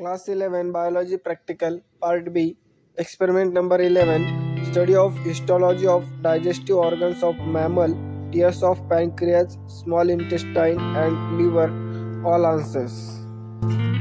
Class 11 Biology Practical Part B Experiment number 11 Study of histology of digestive organs of mammal, tears of pancreas, small intestine and liver. All answers.